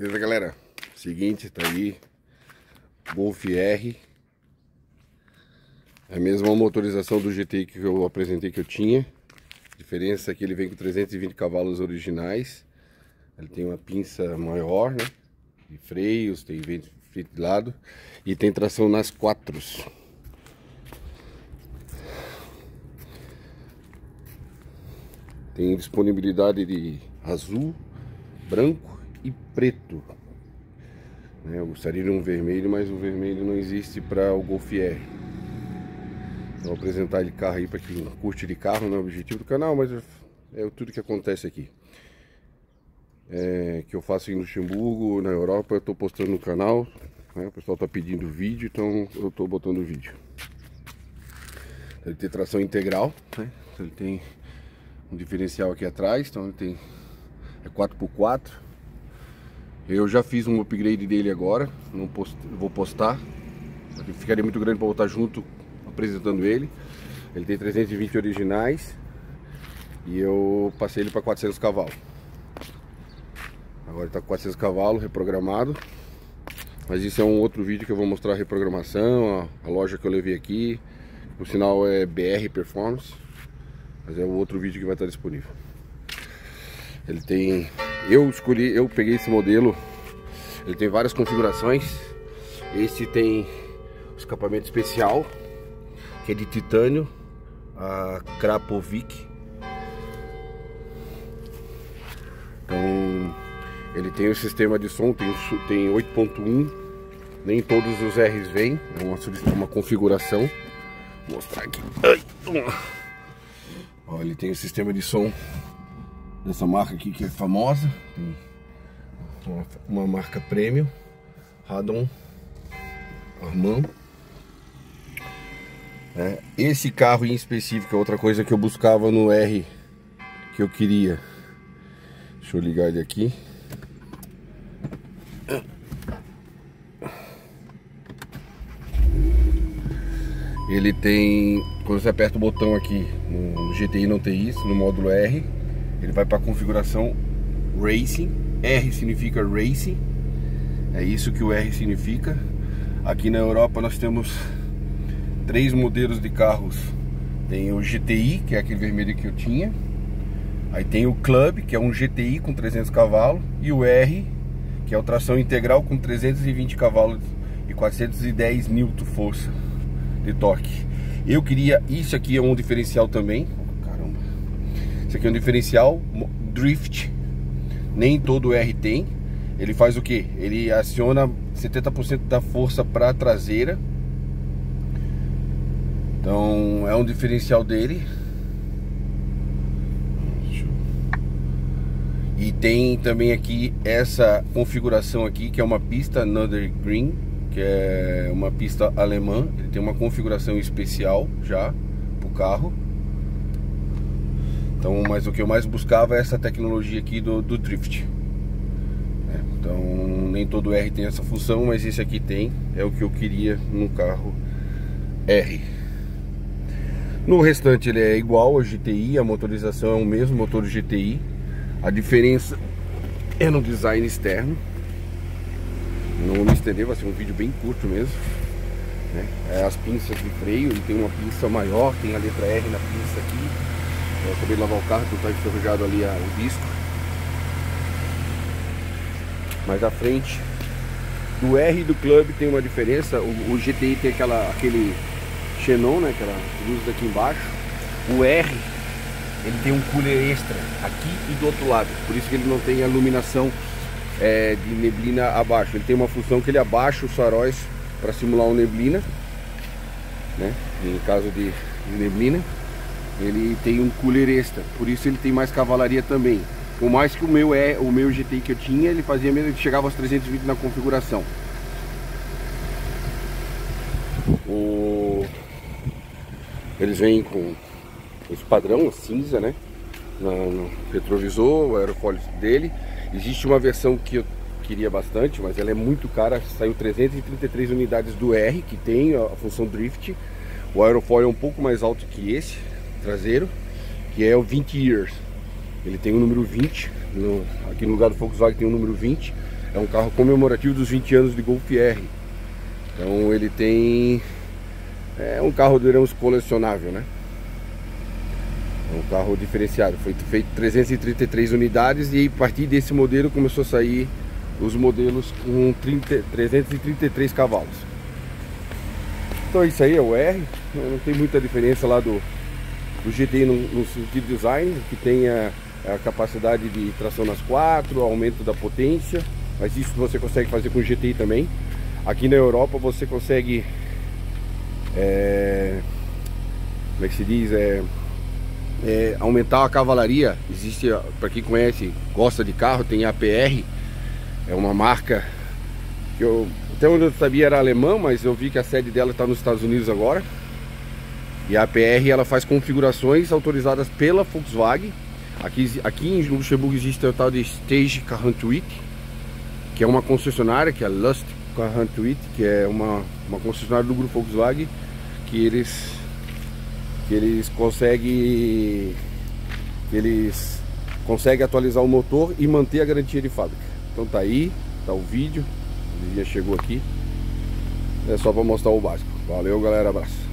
Beleza, galera? Seguinte, tá aí. Golf R. É a mesma motorização do GTI que eu apresentei que eu tinha. A diferença é que ele vem com 320 cavalos originais. Ele tem uma pinça maior, né? De freios, tem vento de lado. E tem tração nas quatro. Tem disponibilidade de azul, branco e preto. Né, eu gostaria de um vermelho, mas o vermelho não existe para o Golf R. Vou apresentar de carro aí para quem curte de carro, não é o objetivo do canal, mas é tudo que acontece aqui. É, que eu faço em Luxemburgo, na Europa, eu estou postando no canal. Né, o pessoal está pedindo vídeo, então eu estou botando vídeo. Ele tem tração integral, né? ele tem um diferencial aqui atrás, então ele tem é 4x4 eu já fiz um upgrade dele agora, não post, vou postar. Ficaria muito grande para botar junto apresentando ele. Ele tem 320 originais e eu passei ele para 400 cavalos. Agora está com 400 cavalos reprogramado. Mas isso é um outro vídeo que eu vou mostrar a reprogramação, a, a loja que eu levei aqui. O sinal é BR Performance. Mas é o outro vídeo que vai estar disponível. Ele tem eu escolhi, eu peguei esse modelo. Ele tem várias configurações. Esse tem escapamento especial, que é de titânio, a Krapovic. Então, ele tem o sistema de som, tem, tem 8.1. Nem todos os R's vêm, é uma, uma configuração. Vou mostrar aqui. Ai, Ó, ele tem o sistema de som dessa marca aqui que é famosa. Tem uma, uma marca premium. Radon Armand. É, esse carro em específico é outra coisa que eu buscava no R que eu queria. Deixa eu ligar ele aqui. Ele tem, quando você aperta o botão aqui no GTI não tem isso, no módulo R, ele vai para configuração Racing. R significa Racing. É isso que o R significa. Aqui na Europa nós temos três modelos de carros. Tem o GTI, que é aquele vermelho que eu tinha. Aí tem o Club, que é um GTI com 300 cavalos. E o R, que é o tração integral com 320 cavalos e 410 Nm força de torque. Eu queria, isso aqui é um diferencial também, isso aqui é um diferencial drift. Nem todo R tem. Ele faz o que? Ele aciona 70% da força para a traseira. Então é um diferencial dele. E tem também aqui essa configuração aqui que é uma pista Another Green, que é uma pista alemã. Ele tem uma configuração especial já para o carro. Então, mas o que eu mais buscava é essa tecnologia aqui do, do drift. É, então, nem todo R tem essa função, mas esse aqui tem. É o que eu queria no carro R. No restante ele é igual ao GTI, a motorização é o mesmo motor GTI. A diferença é no design externo. Não vou me estender, vai ser um vídeo bem curto mesmo. Né? É as pinças de freio, ele tem uma pinça maior, tem a letra R na pinça aqui eu acabei de lavar o carro, então tá enferrujado ali a, o disco. Mas a frente do R e do Club tem uma diferença. O, o GTI tem aquela, aquele xenon, né? Aquela luz aqui embaixo. O R ele tem um cooler extra aqui e do outro lado. Por isso que ele não tem a iluminação é, de neblina abaixo. Ele tem uma função que ele abaixa os faróis para simular uma neblina, né? Em caso de neblina ele tem um cooler extra, por isso ele tem mais cavalaria também. Por mais que o meu é o meu GTI que eu tinha, ele fazia mesmo, ele chegava aos 320 na configuração. O... Eles vêm com esse padrão cinza, né? No, retrovisor, o aerofólio dele. Existe uma versão que eu queria bastante, mas ela é muito cara. Saiu 333 unidades do R, que tem a função drift. O aerofólio é um pouco mais alto que esse, traseiro, que é o 20 years. Ele tem o número 20, no, aqui no lugar do Volkswagen tem o número 20. é um carro comemorativo dos 20 anos de Golf R. Então ele tem é um carro, diremos, colecionável, né? É um carro diferenciado. Foi feito 333 unidades e a partir desse modelo começou a sair os modelos com 30, 333 cavalos. Então isso aí é o R, não tem muita diferença lá do, do GTI no, no sentido design, que tem a, a, capacidade de tração nas quatro, aumento da potência, mas isso você consegue fazer com o GTI também. Aqui na Europa você consegue, é, como é que se diz, é, é, aumentar a cavalaria. Existe, para quem conhece, gosta de carro, tem APR, é uma marca que eu até onde eu sabia era alemã, mas eu vi que a sede dela está nos Estados Unidos agora. E a APR ela faz configurações autorizadas pela Volkswagen. Aqui, aqui em Luxemburgo existe o tal de Stage Carrantuit, que é uma concessionária, que é a Lust Carrantuit, que é uma, uma concessionária do grupo Volkswagen, que eles que eles conseguem eles conseguem atualizar o motor e manter a garantia de fábrica. Então tá aí, tá o vídeo, dia chegou aqui. É só para mostrar o básico. Valeu, galera, abraço.